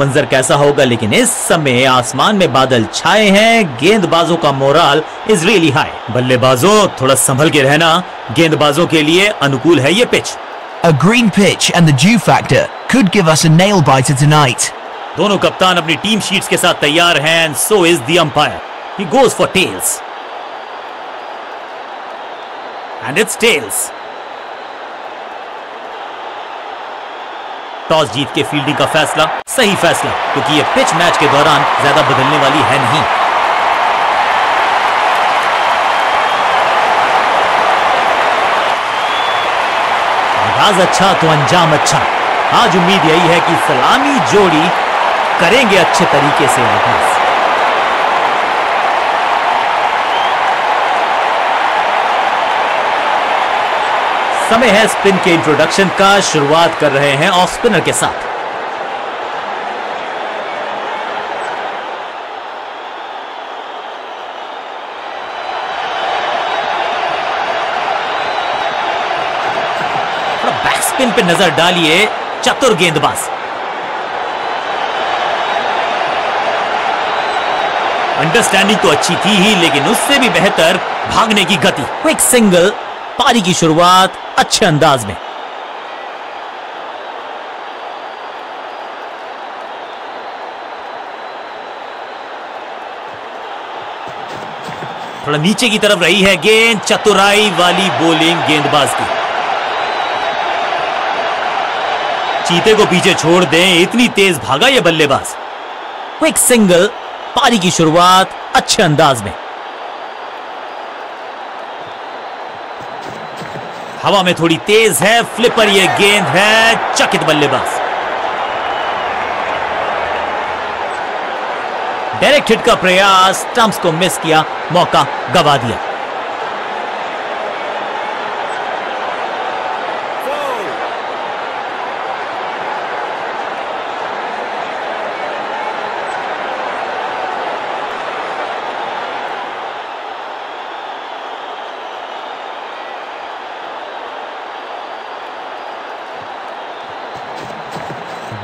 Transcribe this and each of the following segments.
मंजर कैसा होगा लेकिन इस समय आसमान में बादल छाए हैं गेंदबाजों का मोराल इज़ रियली हाई। बल्लेबाजों थोड़ा संभल के रहना गेंदबाजों के लिए अनुकूल है ये pitch A green pitch and the dew factor could give us a nail biter tonight. दोनों कप्तान अपनी टीम शीट्स के साथ तैयार हैं and so is the umpire he goes for tails and it's tails toss जीत के फील्डिंग का फैसला, सही फैसला, क्योंकि ये पिच मैच के दौरान ज़्यादा बदलने वाली है नहीं। आगाज़ अच्छा तो अंजाम अच्छा। आज उम्मीद यही है कि सलामी जोड़ी करेंगे अच्छे तरीके से आगाज़ समय है स्पिन के इंट्रोडक्शन का, शुरुआत कर रहे हैं ऑफ़ स्पिनर के साथ। बैक स्पिन पे नज़र डालिए, चतुर गेंदबाज। अंडरस्टैंडिंग तो अच्छी थी ही, लेकिन उससे भी बेहतर भागने की गति। क्विक सिंगल पारी की शुरुआत अच्छे अंदाज में। थोड़ा नीचे की तरफ़ रही है गेंद, चतुराई वाली बॉलिंग गेंदबाज की। चीते को पीछे छोड़ दें, इतनी तेज भागा यह बल्लेबाज। क्विक सिंगल पारी की शुरुआत अच्छे अंदाज में। हवा में थोड़ी तेज है फ्लिपर ये गेंद है, चकित बल्लेबाज। डायरेक्ट हिट का प्रयास स्टंप्स को मिस किया, मौका गवा दिया।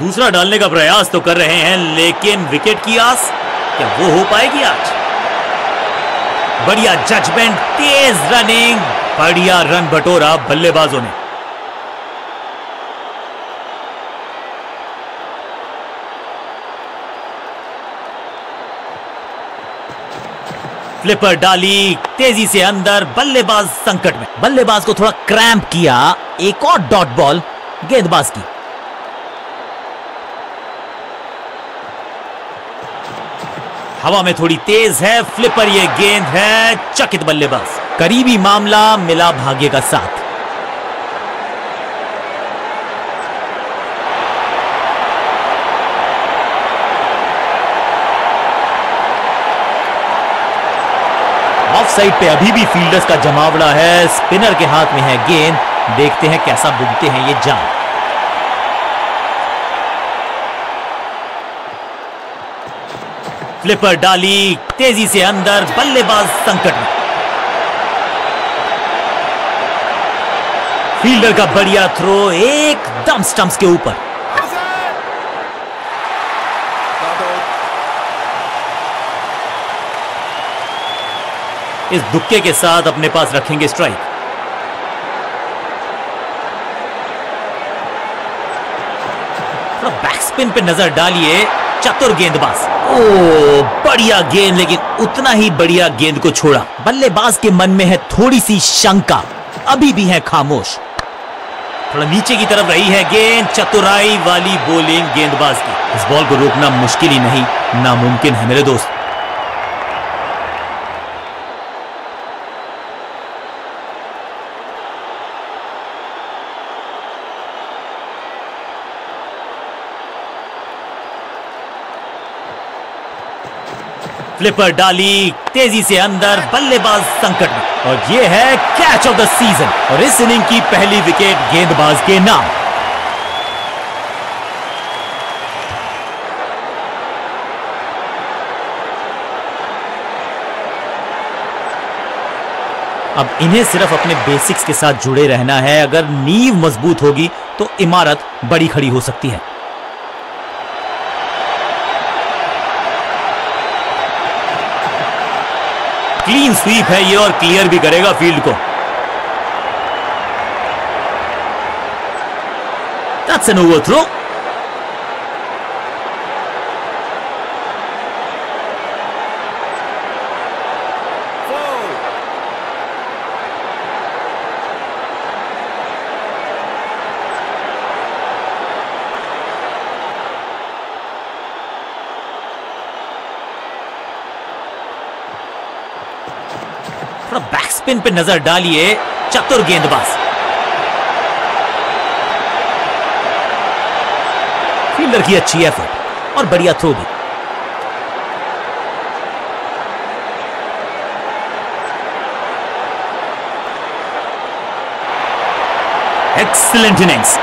दूसरा डालने का प्रयास तो कर रहे हैं, लेकिन विकेट की आस, क्या वो हो पाएगी आज? बढ़िया जजमेंट तेज रनिंग बढ़िया रन बटोरा बल्लेबाजों ने। फ्लिपर डाली, तेज़ी से अंदर, बल्लेबाज संकट में। बल्लेबाज को थोड़ा क्रैम्प किया, एक और डॉट बॉल गेंदबाज की। हवा में थोड़ी तेज है फ्लिपर ये गेंद है, चकित बल्लेबाज। करीबी मामला मिला भाग्य का साथ। ऑफ़ साइड पे अभी भी फील्डर्स का जमावड़ा है स्पिनर के हाथ में है गेंद। देखते हैं कैसा बुगते हैं ये जान। फ्लिपर डाली, तेज़ी से अंदर, बल्लेबाज संकट में। फील्डर का बढ़िया थ्रो एकदम स्टंप्स के ऊपर। इस दुक्के के साथ अपने पास रखेंगे स्ट्राइक थोड़ा बैक स्पिन पे नज़र डालिए। चतुर गेंदबाज। ओ, बढ़िया गेंद, लेकिन उतना ही बढ़िया गेंद को छोड़ा। बल्लेबाज के मन में है थोड़ी सी शंका, अभी भी है खामोश। थोड़ा नीचे की तरफ़ रही है गेंद, चतुराई वाली बोलिंग गेंदबाज की। इस बॉल को रोकना मुश्किल ही नहीं, नामुमकिन है मेरे दोस्त। फ्लिपर डाली तेज़ी से अंदर, बल्लेबाज संकट में। और ये है कैच ऑफ़ द सीज़न और इस इनिंग की पहली विकेट गेंदबाज के नाम। अब इन्हें सिर्फ़ अपने बेसिक्स के साथ जुड़े रहना है। अगर नींव मज़बूत होगी तो इमारत बड़ी खड़ी हो सकती है। क्लीन स्वीप है ये और क्लियर भी करेगा फ़ील्ड को द्स एन ओवर overthrow. थोड़ा बैक स्पिन पे नज़र डालिए चतुर गेंदबाज। फील्डर की अच्छी एफर्ट और बढ़िया थ्रो भी। एक्सीलेंट इनिंग्स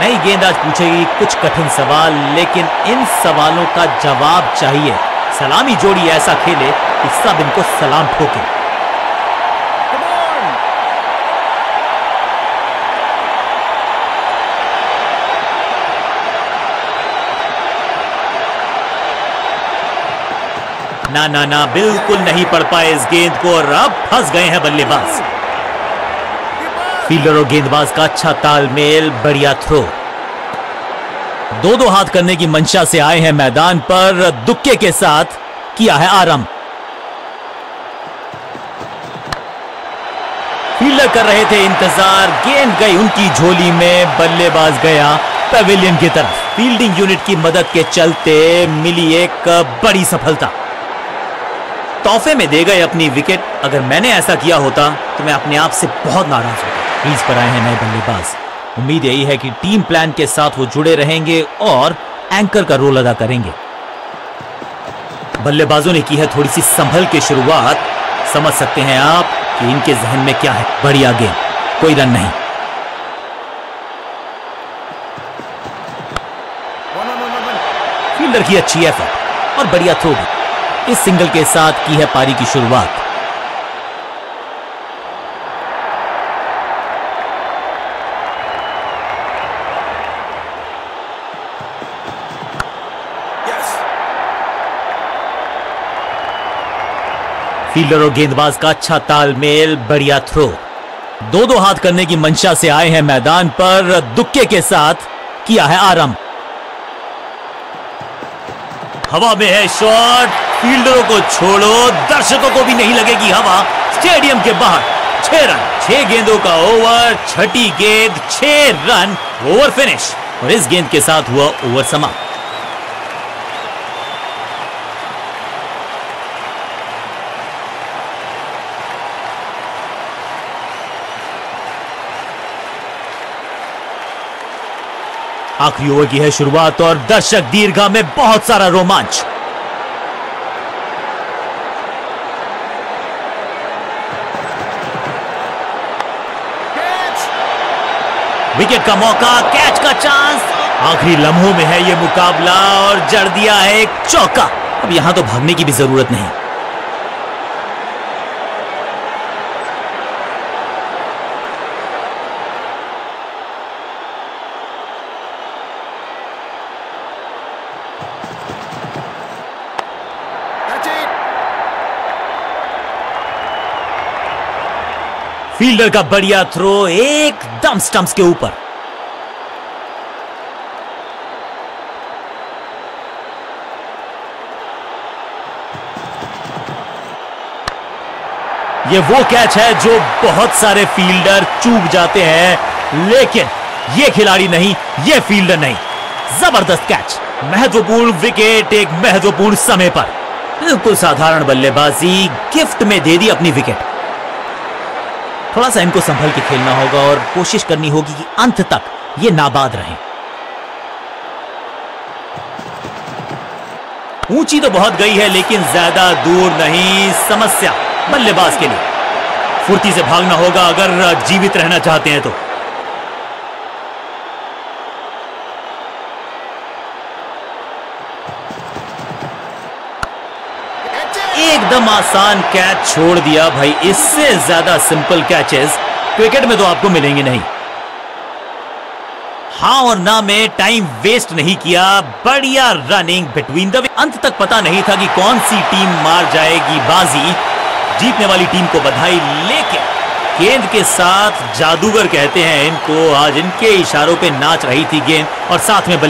नई गेंद आज पूछेगी कुछ कठिन सवाल, लेकिन इन सवालों का जवाब चाहिए। सलामी जोड़ी ऐसा खेले कि सब इनको सलाम ठोके। ना ना ना, बिल्कुल नहीं पड़ पाए इस गेंद को, और अब फंस गए हैं बल्लेबाज। फील्डर और गेंदबाज का अच्छा तालमेल, बढ़िया थ्रो दो दो हाथ करने की मंशा से आए हैं मैदान पर, दुक्के के साथ किया है आराम फील्डर कर रहे थे इंतज़ार, गेंद गई उनकी झोली में, बल्लेबाज गया पवेलियन की तरफ़। फील्डिंग यूनिट की मदद के चलते मिली एक बड़ी सफलता। तोहफे में दे गए अपनी विकेट अगर मैंने ऐसा किया होता तो मैं अपने आप से बहुत नाराज़ होता। क्रीज पर आए हैं नए बल्लेबाज। उम्मीद यही है कि टीम प्लान के साथ वो जुड़े रहेंगे और एंकर का रोल अदा करेंगे। बल्लेबाजों ने की है थोड़ी सी संभल के शुरुआत। समझ सकते हैं आप कि इनके जहन में क्या है। बढ़िया गेम कोई रन नहीं। फील्डर की अच्छी एफर्ट और बढ़िया थ्रो भी। इस सिंगल के साथ की है पारी की शुरुआत। फील्डर और गेंदबाज का अच्छा तालमेल, बढ़िया थ्रो दो दो हाथ करने की मंशा से आए हैं मैदान पर, दुक्के के साथ किया है आराम हवा में है शॉट फील्डरों को छोड़ो, दर्शकों को भी नहीं लगेगी हवा। स्टेडियम के बाहर, छह रन, छह गेंदों का ओवर छठी गेंद, छह रन ओवर फिनिश और इस गेंद के साथ हुआ ओवर समाप्त। आखिरी ओवर की है शुरुआत और दर्शक दीर्घा में बहुत सारा रोमांच। विकेट का मौका कैच का चांस आखिरी लम्हों में है ये मुकाबला और जड़ दिया है एक चौका। अब यहाँ तो भागने की भी ज़रूरत नहीं। फील्डर का बढ़िया थ्रो एकदम स्टंप्स के ऊपर। ये वो कैच है जो बहुत सारे फील्डर चूक जाते हैं, लेकिन ये खिलाड़ी नहीं, ये फील्डर नहीं। ज़बरदस्त कैच महत्वपूर्ण विकेट एक महत्वपूर्ण समय पर। बिल्कुल साधारण बल्लेबाजी गिफ्ट में दे दी अपनी विकेट थोड़ा सा इनको संभल के खेलना होगा और कोशिश करनी होगी कि अंत तक ये नाबाद रहे। ऊँची तो बहुत गई है, लेकिन ज़्यादा दूर नहीं। समस्या, बल्लेबाज के लिए। फुर्ती से भागना होगा, अगर जीवित रहना चाहते हैं तो। एकदम आसान कैच छोड़ दिया भाई। इससे ज़्यादा सिंपल कैचेस क्रिकेट में तो आपको मिलेंगे नहीं। हाँ और ना, में टाइम वेस्ट नहीं किया। बढ़िया रनिंग बिटवीन द अंत तक पता नहीं था कि कौन सी टीम मार जाएगी बाजी। जीतने वाली टीम को बधाई लेके गेंद के साथ जादूगर कहते हैं इनको, आज इनके इशारों पे नाच रही थी गेंद और साथ में